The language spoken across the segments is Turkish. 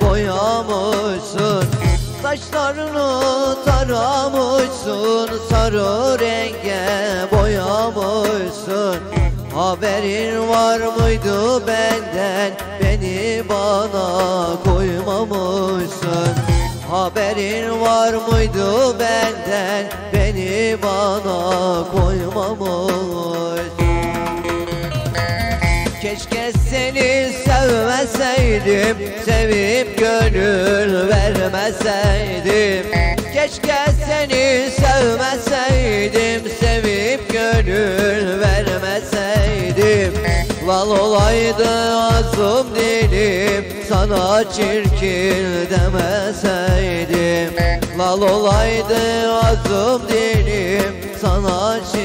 boyamışsın. Saçlarını taramışsın Sarı renge boyamışsın. Haberin var mıydı benden? Beni bana koymamışsın. Haberin var mıydı benden? Beni bana koymamışsın Keşke seni sevmeseydim Sevip gönül vermeseydim. Keşke seni sevmeseydim Sevip gönül vermeseydim. Lal olaydı ağzım dilim Sana çirkin demeseydim. Lal olaydı ağzım dilim Sana çirkin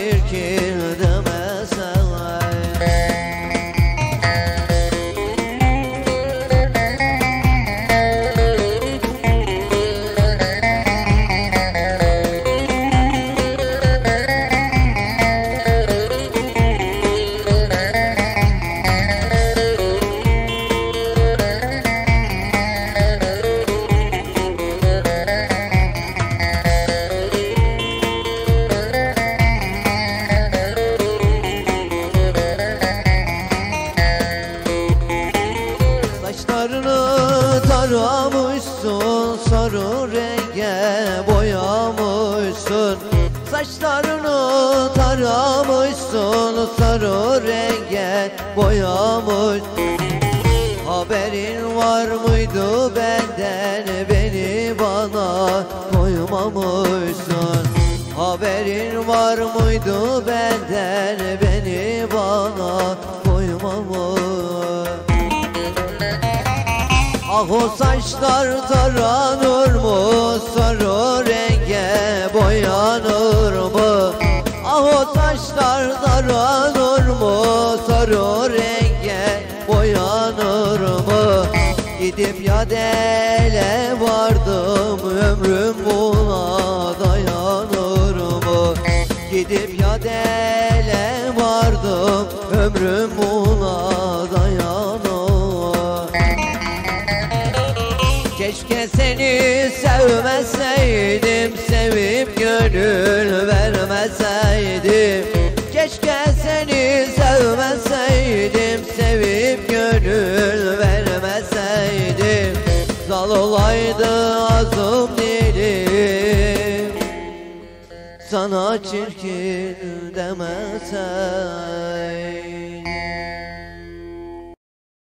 renge boyamışsın Saçlarını taramışsın Sarı renge boyamış. Haberin var mıydı benden Beni bana koymamışsın? Haberin var mıydı benden Beni bana koymamışsın? Ah o saçlar taranır mı sarı renge boyanır mı? Ah o saçlar taranır mı? Sarı renge boyanır mı? Gidip ya dele vardım ömrüm buna dayanır mı? Gidip ya dele vardım ömrüm buna dayanır Keşke seni sevmeseydim Sevip gönül vermeseydim. Keşke seni sevmeseydim Sevip gönül vermeseydim. Zal olaydı ağzım dilim. Sana çirkin demeseydim